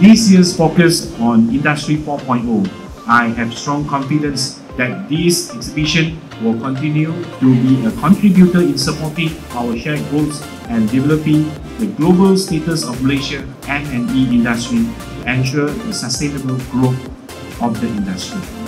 this year's focus on Industry 4.0, I have strong confidence that this exhibition will continue to be a contributor in supporting our shared goals and developing the global status of Malaysia M&E industry to ensure the sustainable growth of the industry.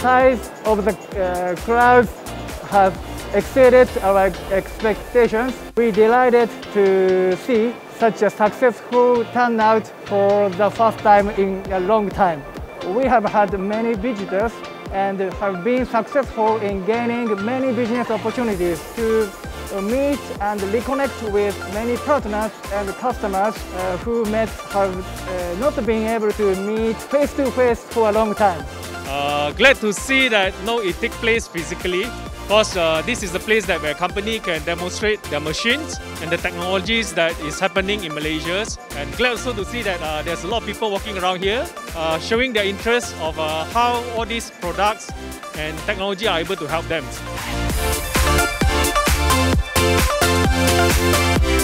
Size of the uh, crowds has exceeded our expectations. We delighted to see such a successful turnout for the first time in a long time. We have had many visitors and have been successful in gaining many business opportunities to meet and reconnect with many partners and customers uh, who met have uh, not been able to meet face to face for a long time. Uh, glad to see that no, it takes place physically because uh, this is the place that where company can demonstrate their machines and the technologies that is happening in Malaysia. And glad also to see that uh, there's a lot of people walking around here uh, showing their interest of uh, how all these products and technology are able to help them.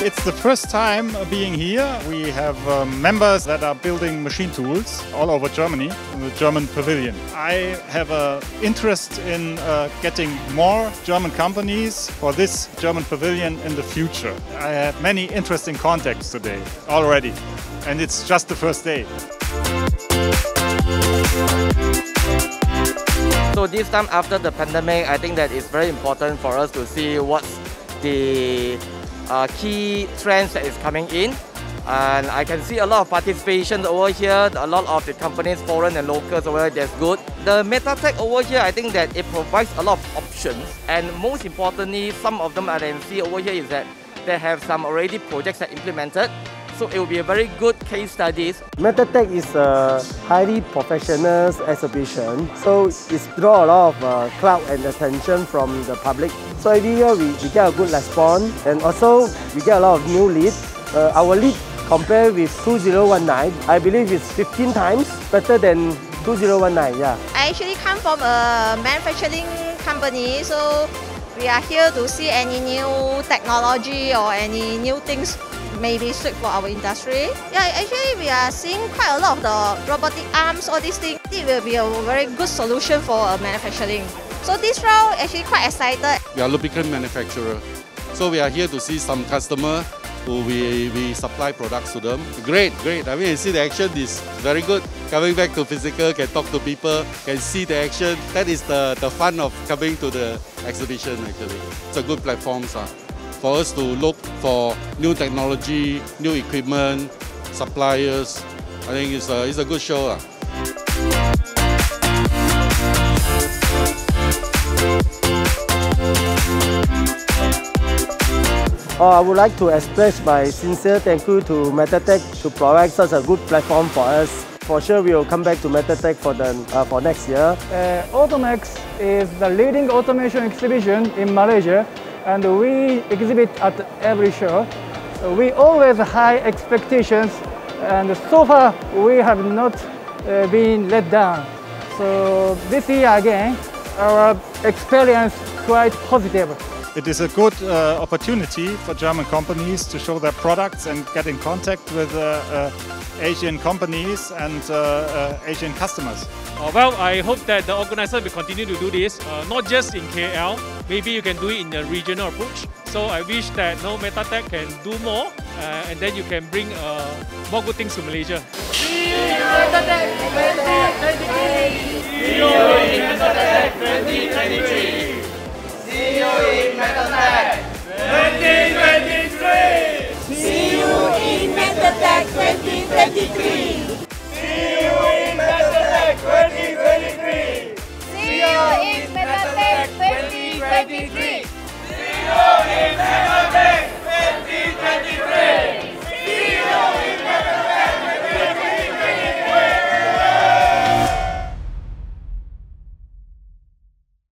It's the first time being here. We have um, members that are building machine tools all over Germany in the German pavilion. I have an interest in uh, getting more German companies for this German pavilion in the future. I have many interesting contacts today already and it's just the first day. So this time after the pandemic, I think that it's very important for us to see what's the uh, key trends that is coming in. And I can see a lot of participation over here, a lot of the companies, foreign and locals over there, that's good. The METALTECH over here, I think that it provides a lot of options. And most importantly, some of them I can see over here is that they have some already projects that implemented. So it will be a very good case studies. METALTECH is a highly professional exhibition, so it's draw a lot of uh, crowd and attention from the public. So every year we, we get a good response and also we get a lot of new leads. Uh, our lead compared with 2019, I believe it's 15 times better than 2019, yeah. I actually come from a manufacturing company, so we are here to see any new technology or any new things maybe suit for our industry. Yeah, actually we are seeing quite a lot of the robotic arms, all these things. It will be a very good solution for manufacturing. So this round actually quite excited. We are lubricant manufacturer. So we are here to see some customer who we, we supply products to them. Great, great. I mean, you see the action is very good. Coming back to physical, can talk to people, can see the action. That is the, the fun of coming to the exhibition actually. It's a good platform. Uh for us to look for new technology, new equipment, suppliers. I think it's a, it's a good show. Uh. Oh, I would like to express my sincere thank you to METALTECH to provide such a good platform for us. For sure, we will come back to METALTECH for, the, uh, for next year. Uh, Automex is the leading automation exhibition in Malaysia and we exhibit at every show. We always have high expectations and so far we have not uh, been let down. So this year again, our experience quite positive. It is a good uh, opportunity for German companies to show their products and get in contact with uh, uh Asian companies and uh, uh, Asian customers. well, I hope that the organizer will continue to do this, not just in KL, maybe you can do it in a regional approach. So I wish that no METALTECH can do more and then you can bring more good things to Malaysia. See you in METALTECH 2023!